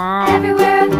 Everywhere.